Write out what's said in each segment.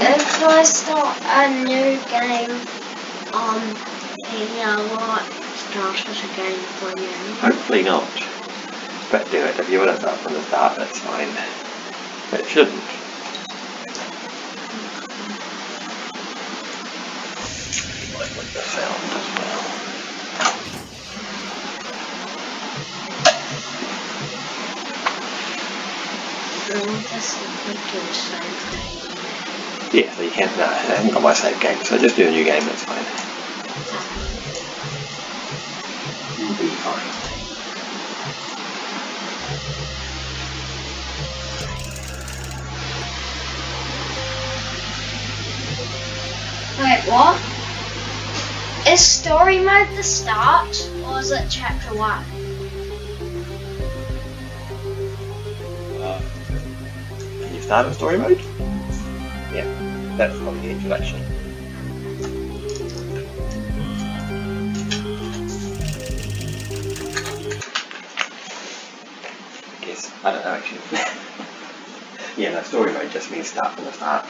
If I start a new game on here, what it again for you? Hopefully not. But do it. If you want to start from the start, that's fine. It shouldn't. Mm, Might like the sound as well. This is wicked so Yeah, so you can't. No, I haven't got my save game, so just do a new game. That's fine. The start, or is it chapter one? Uh, can you start in story mode? Yeah, that's from the introduction. Yes, I don't know actually. yeah, no, story mode just means start from the start,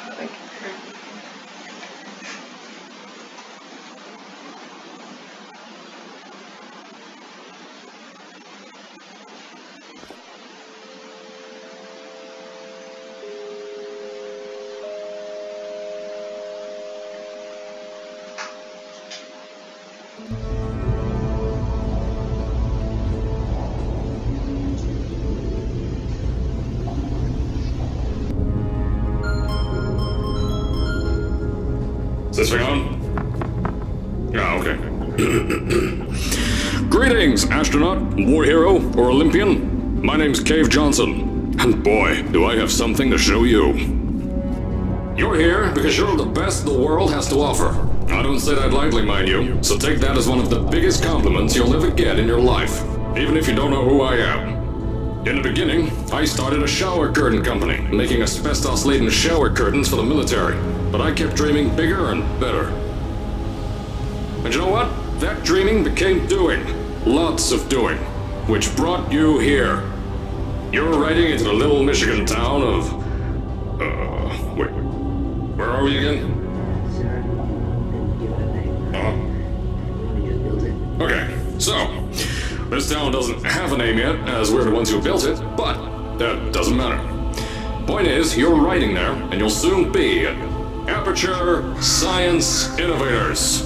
Thing on? Yeah, okay. Greetings, astronaut, war hero, or Olympian. My name's Cave Johnson, and boy, do I have something to show you. You're here because you're the best the world has to offer. I don't say that lightly, mind you, so take that as one of the biggest compliments you'll ever get in your life, even if you don't know who I am. In the beginning, I started a shower curtain company, making asbestos-laden shower curtains for the military. But I kept dreaming bigger and better. And you know what? That dreaming became doing. Lots of doing. Which brought you here. You're riding into the little Michigan town of... Uh, wait. Where are we again? Uh-huh. Okay, so, this town doesn't have a name yet, as we're the ones who built it, but that doesn't matter. Point is, you're riding there, and you'll soon be at Aperture Science Innovators.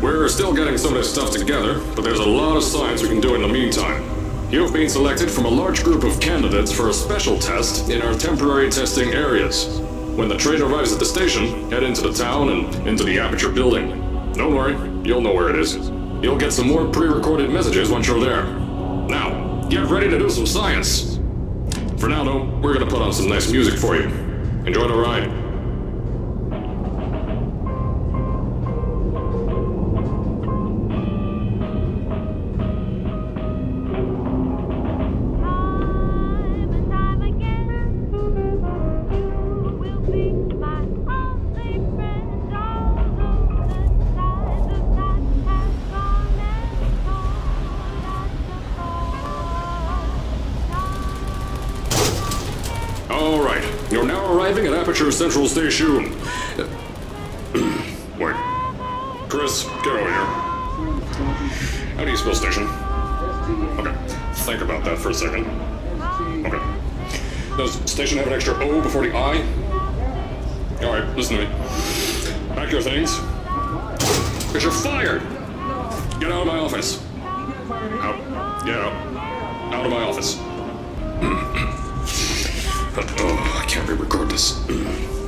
We're still getting some of this stuff together, but there's a lot of science we can do in the meantime. You've been selected from a large group of candidates for a special test in our temporary testing areas. When the train arrives at the station, head into the town and into the Aperture building. Don't worry, you'll know where it is. You'll get some more pre-recorded messages once you're there. Now, get ready to do some science. For now, though, we're gonna put on some nice music for you. Enjoy the ride. Aperture Central Station. Wait. Chris, get over here. How do you spell station? Okay, think about that for a second. Okay. Does station have an extra O before the I? All right, listen to me. Pack your things. Because you're fired! Get out of my office. Out. Get out. Out of my office. I can't re-record this. Mm.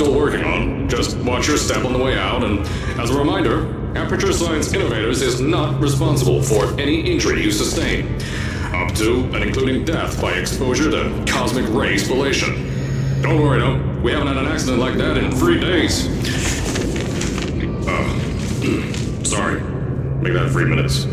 Still working on. Just watch your step on the way out, and as a reminder, Aperture Science Innovators is not responsible for any injury you sustain, up to and including death by exposure to cosmic ray spallation. Don't worry, though, we haven't had an accident like that in three days. Uh, sorry. Make that three minutes.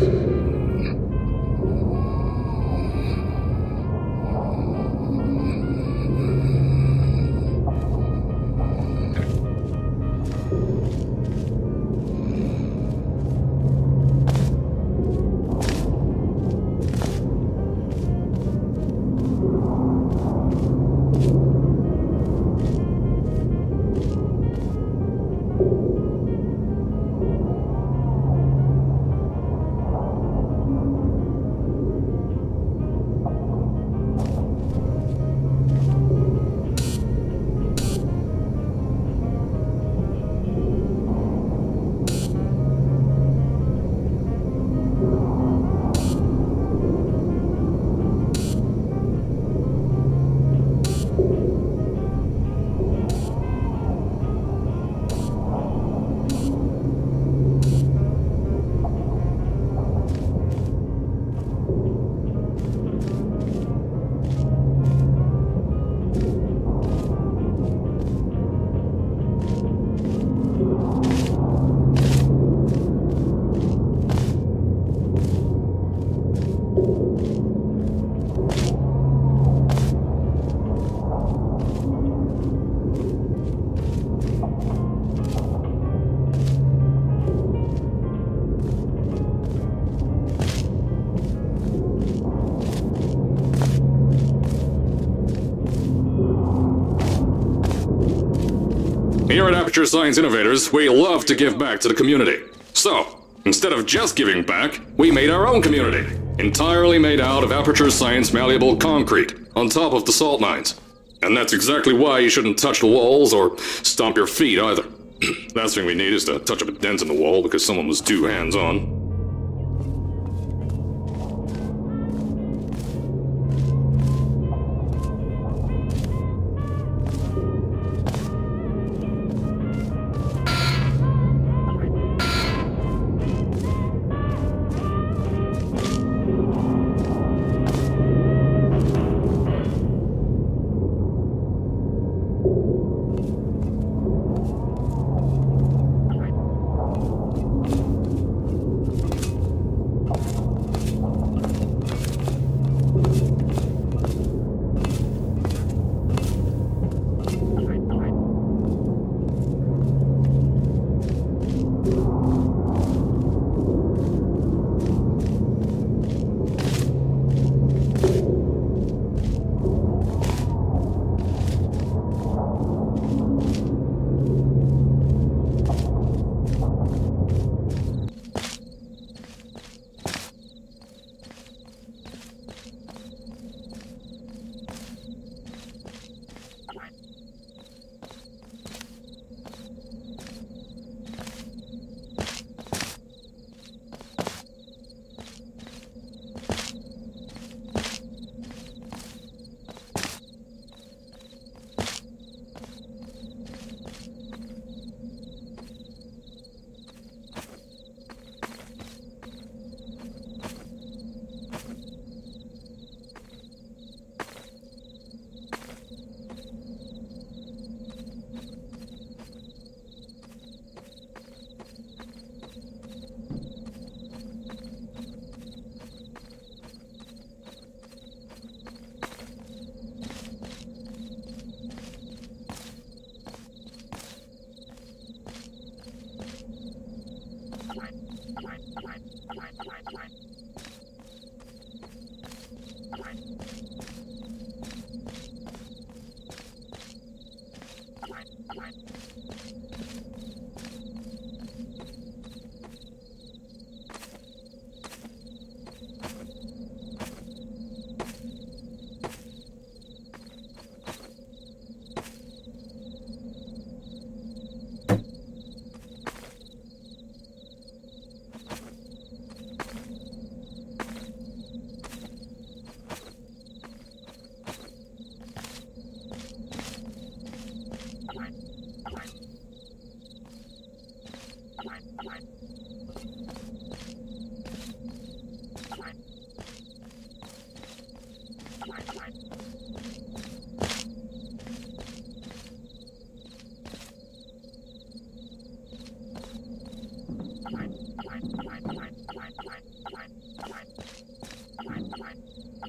Here at Aperture Science Innovators, we love to give back to the community. So, instead of just giving back, we made our own community. Entirely made out of Aperture Science malleable concrete, on top of the salt mines. And that's exactly why you shouldn't touch the walls or stomp your feet either. Last thing we need is to touch up a dent in the wall because someone was too hands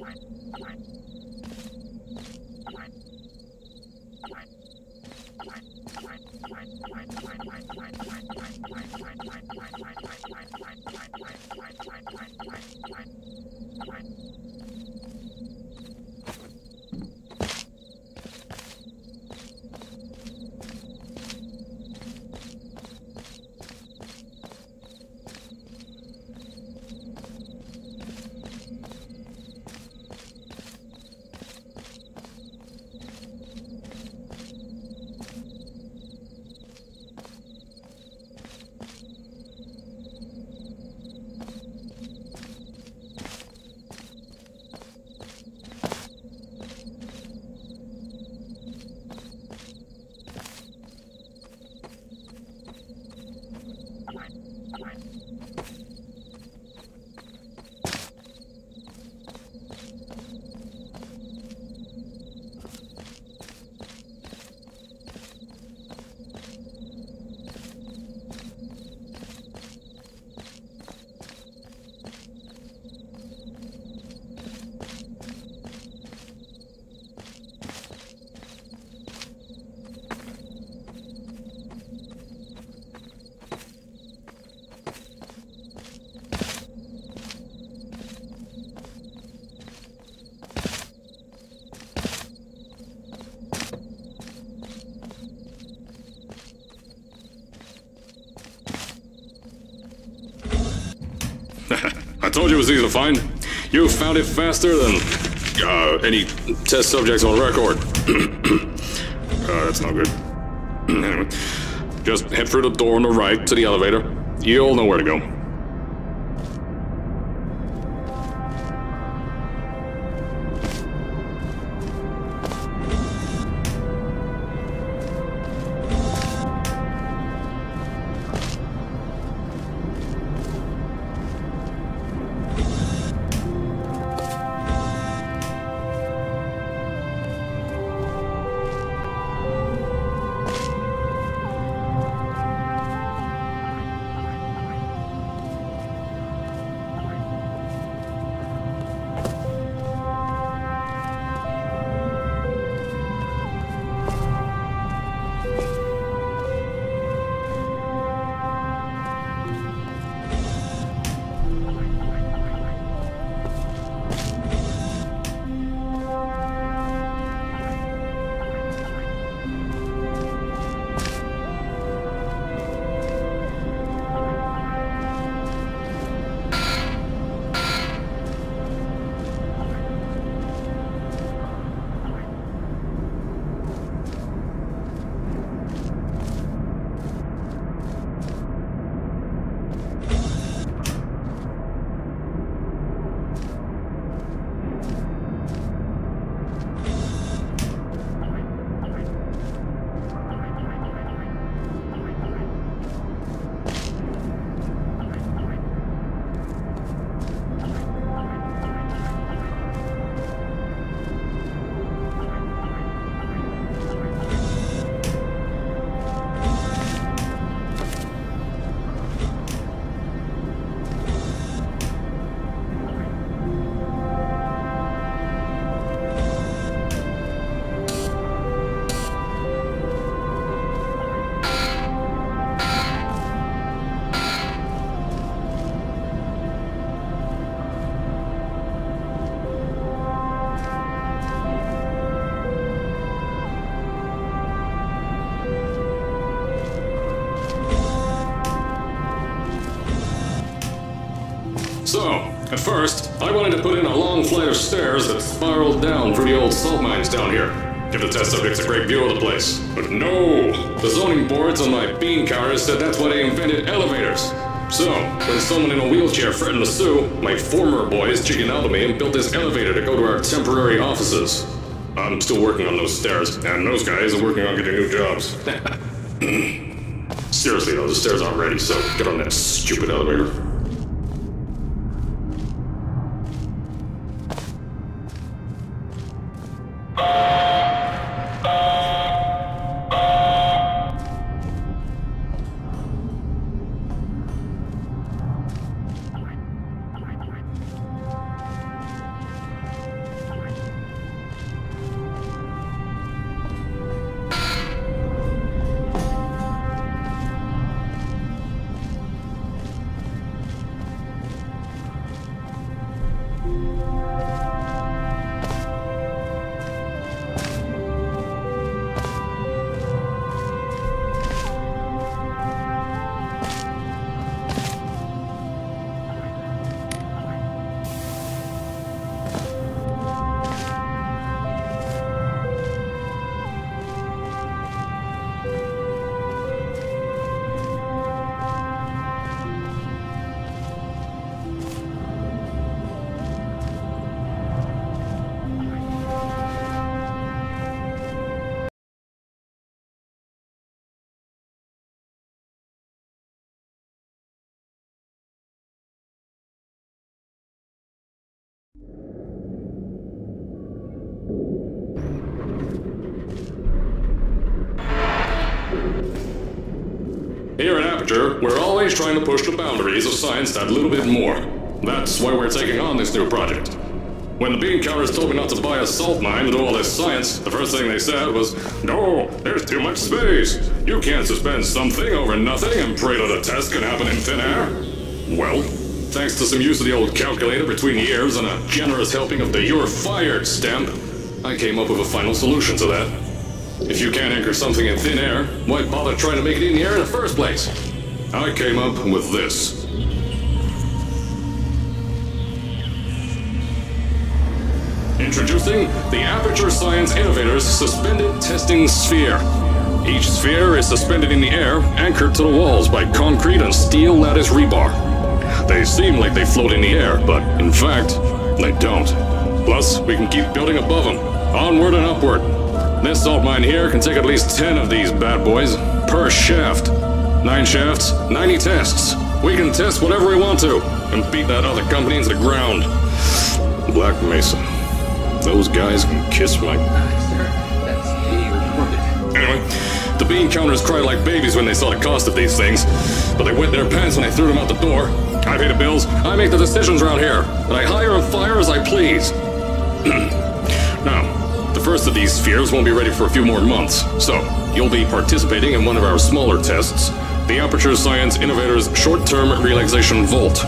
I'm easy to find. You found it faster than uh, any test subjects on record. uh, that's not good. anyway, just head through the door on the right to the elevator. You'll know where to go. First, I wanted to put in a long flight of stairs that spiraled down through the old salt mines down here. Give the test subjects a great view of the place. But no! The zoning boards on my bean counters said that's why they invented elevators. So, when someone in a wheelchair threatened to sue, my former boys chickened out of me and built this elevator to go to our temporary offices. I'm still working on those stairs, and those guys are working on getting new jobs. Seriously though, the stairs aren't ready, so get on that stupid elevator. Here at Aperture, we're always trying to push the boundaries of science that little bit more. That's why we're taking on this new project. When the bean counters told me not to buy a salt mine to do all this science, the first thing they said was, No, there's too much space. You can't suspend something over nothing and pray that a test can happen in thin air. Well, thanks to some use of the old calculator between the ears and a generous helping of the You're Fired stamp, I came up with a final solution to that. If you can't anchor something in thin air, why bother trying to make it in the air in the first place? I came up with this. Introducing the Aperture Science Innovators Suspended Testing Sphere. Each sphere is suspended in the air, anchored to the walls by concrete and steel lattice rebar. They seem like they float in the air, but in fact, they don't. Plus, we can keep building above them, onward and upward. This salt mine here can take at least 10 of these bad boys per shaft. Nine shafts, 90 tests. We can test whatever we want to and beat that other company into the ground. Black Mesa. Those guys can kiss my. Anyway, the bean counters cried like babies when they saw the cost of these things, but they wet their pants when I threw them out the door. I pay the bills, I make the decisions around here, and I hire and fire as I please. now, the first of these spheres won't be ready for a few more months, so you'll be participating in one of our smaller tests, the Aperture Science Innovators Short-Term Relaxation Vault.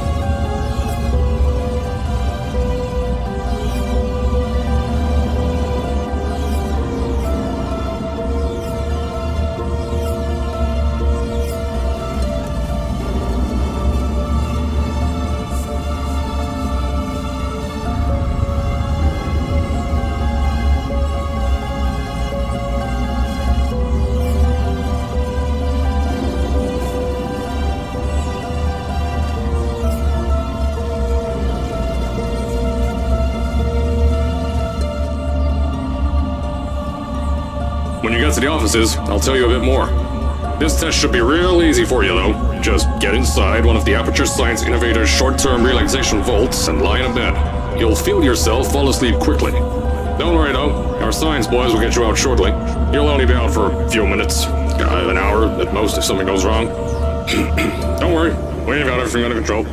To the offices, I'll tell you a bit more. This test should be real easy for you, though. Just get inside one of the Aperture Science Innovators short-term relaxation vaults and lie in a bed. You'll feel yourself fall asleep quickly. Don't worry, though. Our science boys will get you out shortly. You'll only be out for a few minutes. Uh, an hour at most if something goes wrong. Don't worry. We've got everything under control.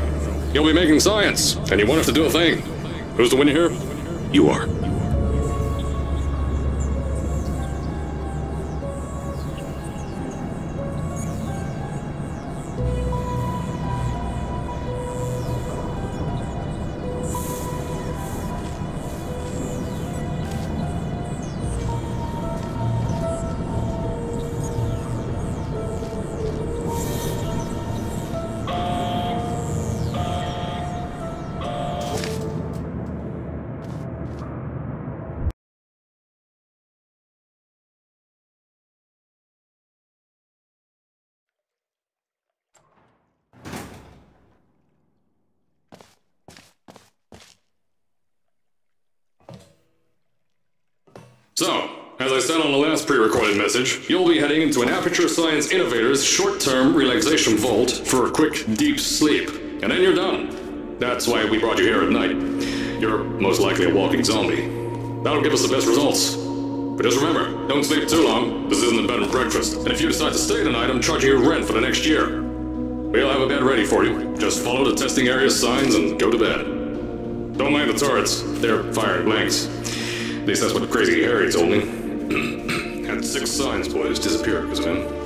You'll be making science, and you won't have to do a thing. Who's the winner here? You are. Said on the last pre-recorded message, you'll be heading into an Aperture Science Innovators short-term relaxation vault for a quick, deep sleep. And then you're done. That's why we brought you here at night. You're most likely a walking zombie. That'll give us the best results. But just remember, don't sleep too long. This isn't a bed and breakfast. And if you decide to stay tonight, I'm charging you rent for the next year. We'll have a bed ready for you. Just follow the testing area signs and go to bed. Don't mind the turrets. They're firing blanks. At least that's what Crazy Harry told me. Had six signs boys disappear because of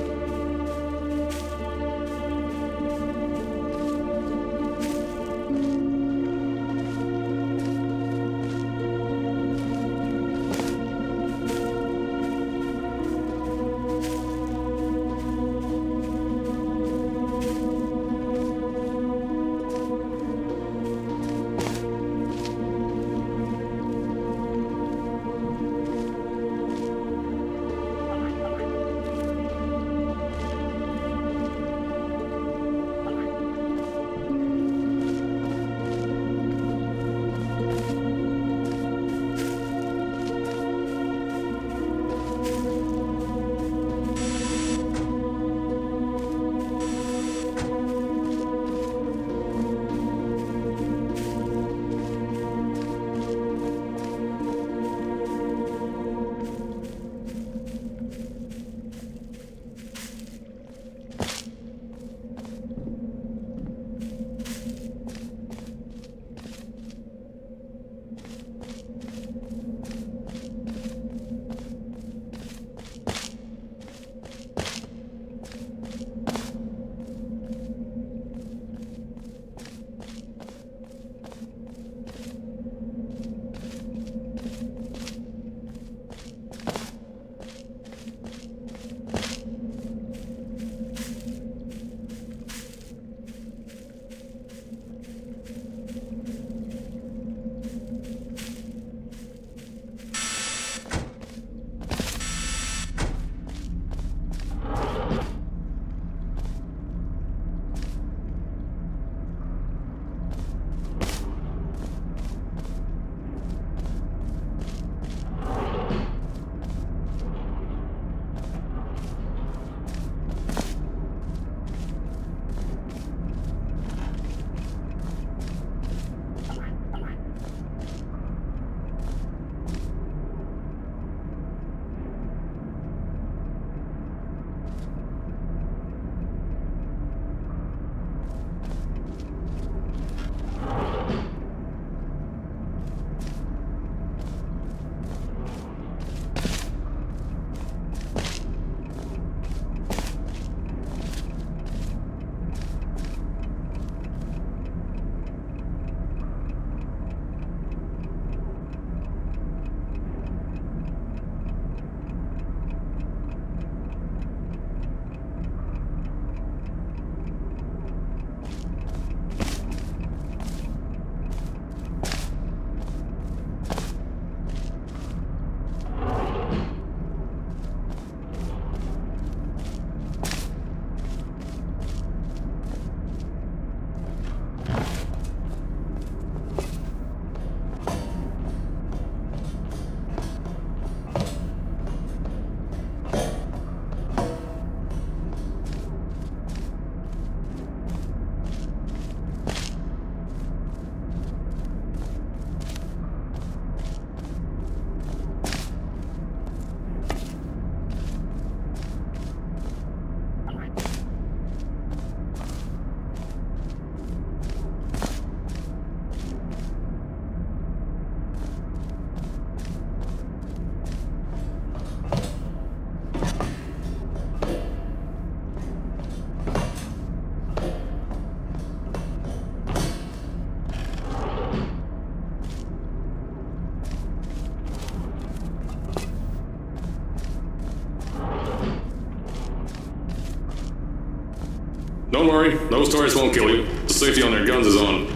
worry, those turrets won't kill you. The safety on their guns is on.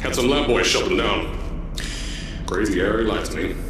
Had some lab boys shut them down. Crazy Harry life to me.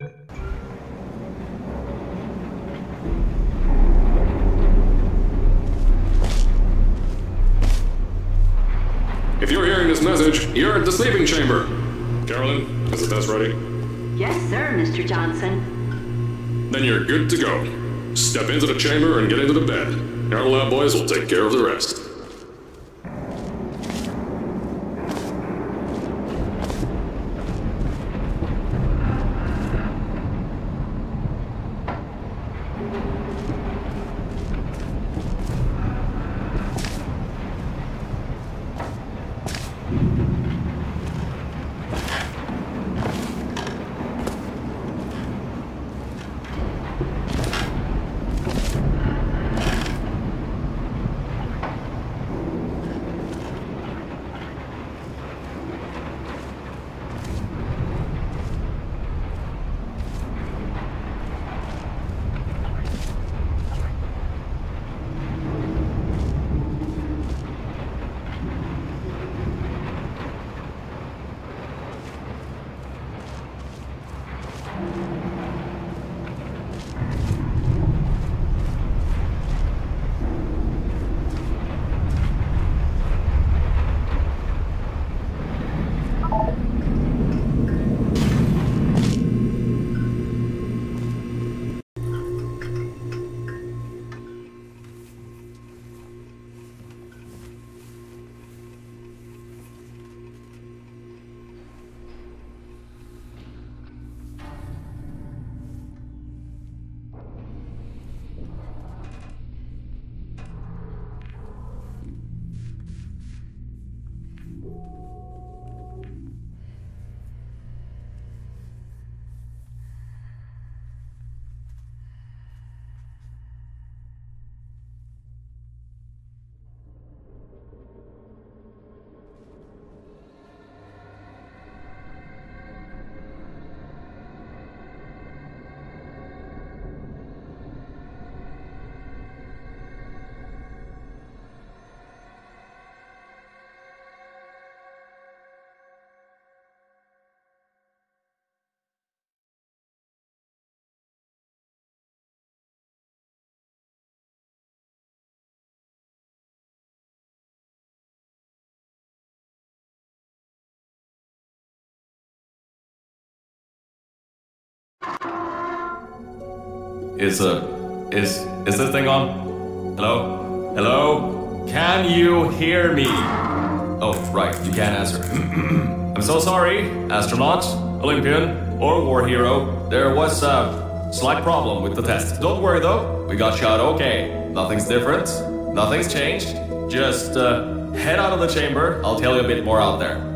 If you're hearing this message, you're at the sleeping chamber. Carolyn, is the test ready? Yes, sir, Mr. Johnson. Then you're good to go. Step into the chamber and get into the bed. Our lab boys will take care of the rest. Is uh is is this thing on? Hello? Hello? Can you hear me? Oh, right, you can't answer. I'm so sorry, astronaut, Olympian, or war hero. There was a slight problem with the test. Don't worry though, we got shot okay. Nothing's different, nothing's changed. Just uh, head out of the chamber, I'll tell you a bit more out there.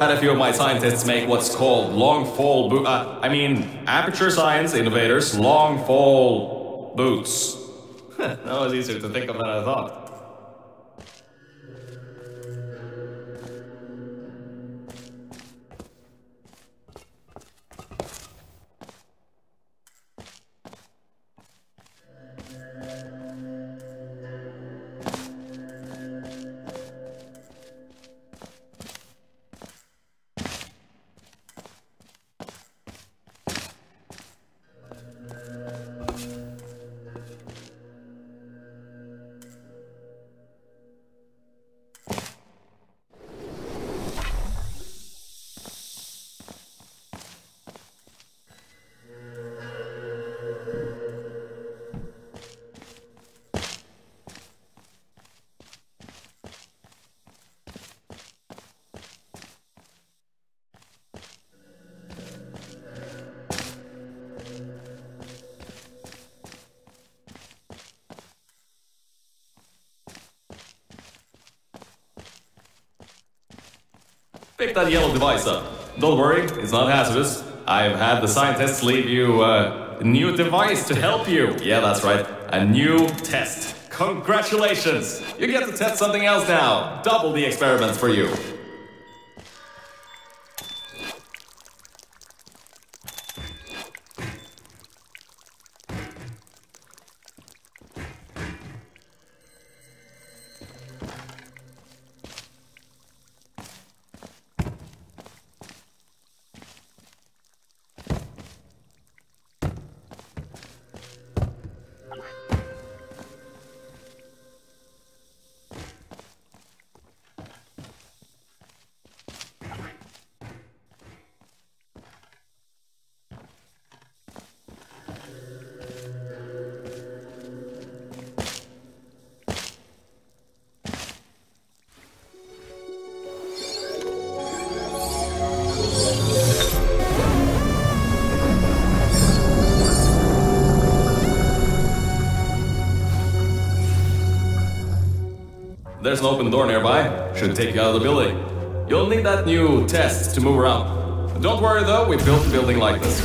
Had a few of my scientists make what's called long fall boot. Uh, I mean, aperture science innovators long fall boots. that was easier to think of than I thought. Pick that yellow device up. Don't worry, it's not hazardous. I've had the scientists leave you a new device to help you. Yeah, that's right. A new test. Congratulations! You get to test something else now. Double the experiments for you. Take you out of the building. You'll need that new test to move around. Don't worry though, we built the building like this.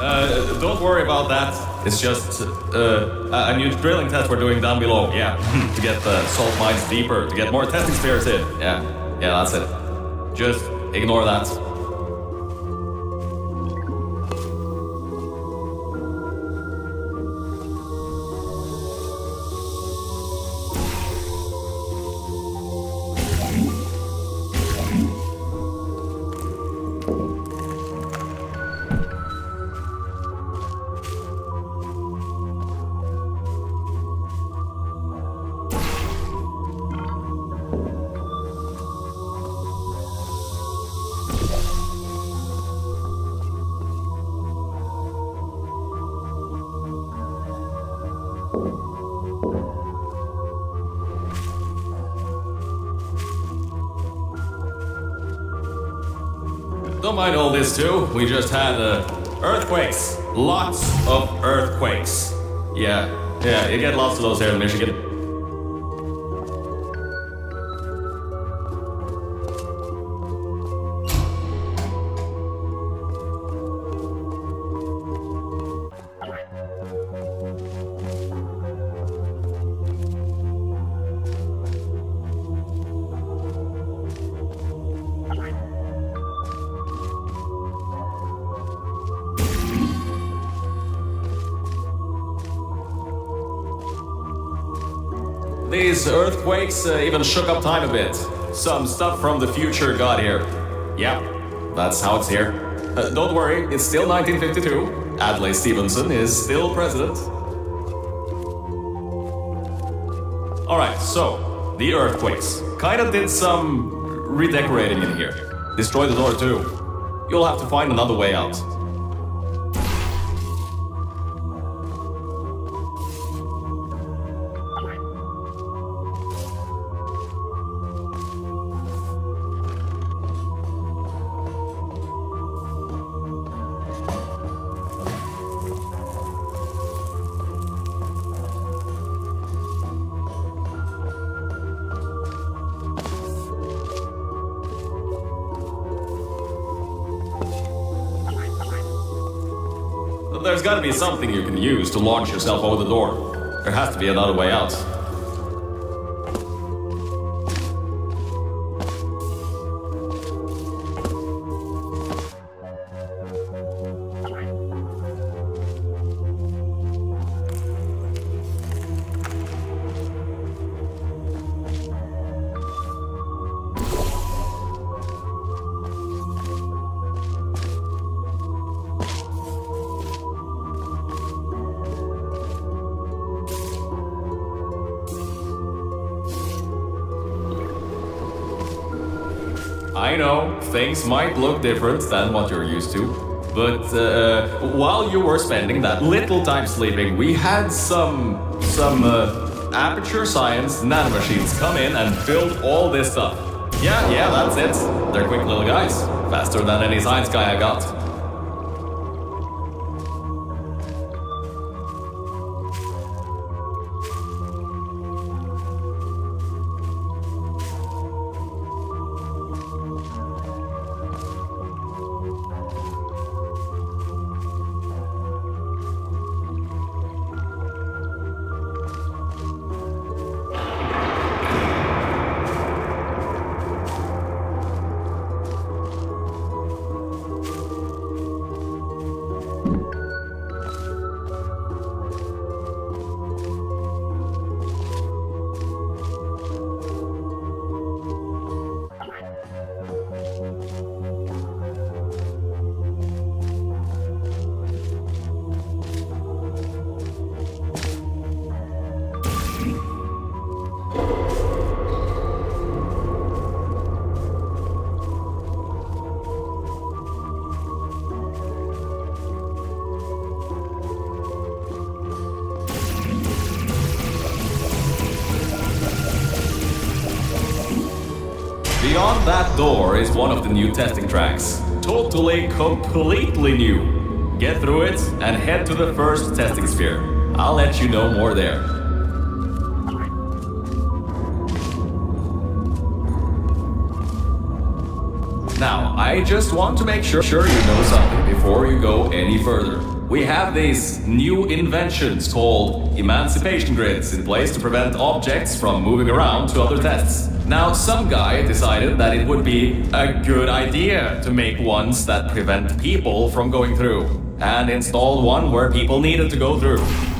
Uh, don't worry about that. It's just uh, a a new drilling test we're doing down below. Yeah, to get the salt mines deeper, to get more testing spheres in. Yeah, yeah, that's it. Just ignore that. We just had uh, earthquakes. Lots of earthquakes. Yeah, yeah, you get lots of those here in Michigan. Earthquakes uh, even shook up time a bit. Some stuff from the future got here. Yeah, that's how it's here. Uh, don't worry, it's still 1952. Adlai Stevenson is still president. Alright, so, the earthquakes. Kinda did some redecorating in here. Destroyed the door too. You'll have to find another way out. Gotta be something you can use to launch yourself over the door. There has to be another way out. Things might look different than what you're used to, but uh, while you were spending that little time sleeping, we had some some uh, aperture science nanomachines come in and build all this stuff. Yeah, yeah, that's it. They're quick little guys, faster than any science guy I got. Is one of the new testing tracks. Totally, completely new. Get through it and head to the first testing sphere. I'll let you know more there. Now, I just want to make sure, sure you know something before you go any further. We have these new inventions called emancipation grids in place to prevent objects from moving around to other tests. Now, some guy decided that it would be a good idea to make ones that prevent people from going through, and installed one where people needed to go through.